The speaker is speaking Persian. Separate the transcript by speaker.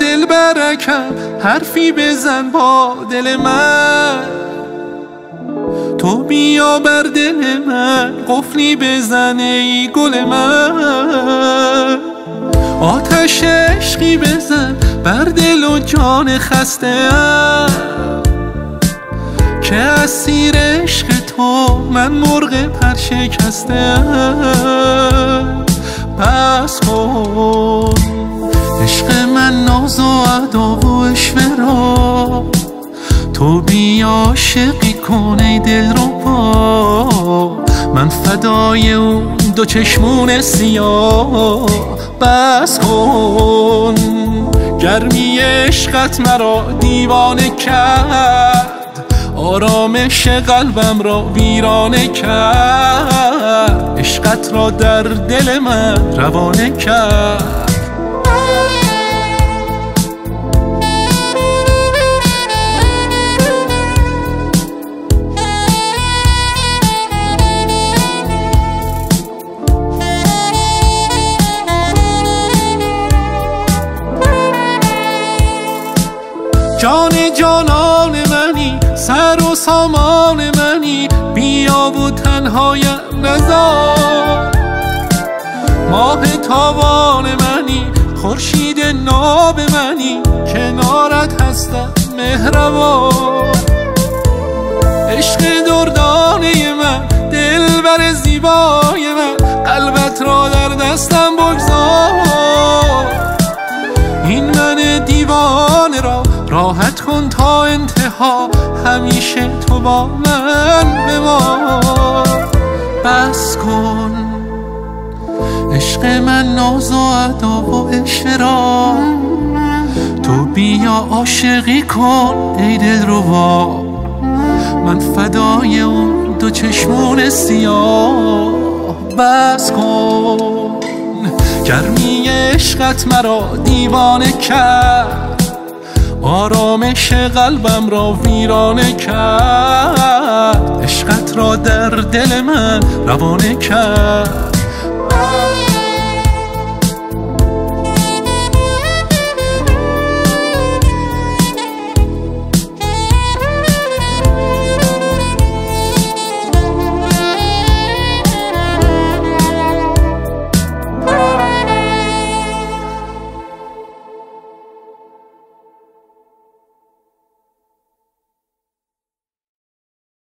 Speaker 1: دل برکم حرفی بزن با دل من. تو بیا بر دل من قفلی بزن ای گل من. آتش عشقی بزن بر دل و جان خسته ام. که اسیر عشق تو من مرغ پر شکسته پس کن. تو بیا عاشقی کن ای دل رو با من فدای اون دو چشمون سیاه. بس کن. گرمی عشقت مرا دیوانه کرد. آرامش قلبم را ویرانه کرد. عشقت را در دل من روانه کرد. جان جانان منی سر و سامان منی بیا و تنهایم نزار. ماه تابان منی خورشید ناب منی کنارت هستم مهربان. عشق دردانه من دلبر زیبای من قلبت را در دستم بگذار. این من دیوانه را راحت کن تا انتها. همیشه تو با من بمان بس کن. عشق من ناز و ادا و اشرا تو بیا عاشقی کن ای دل روا من فدای اون دو چشمون سیاه. بس کن. گرمی عشقت مرا دیوانه کرد. آرامش قلبم را ویرانه کرد. عشقت را در دل من روانه کرد.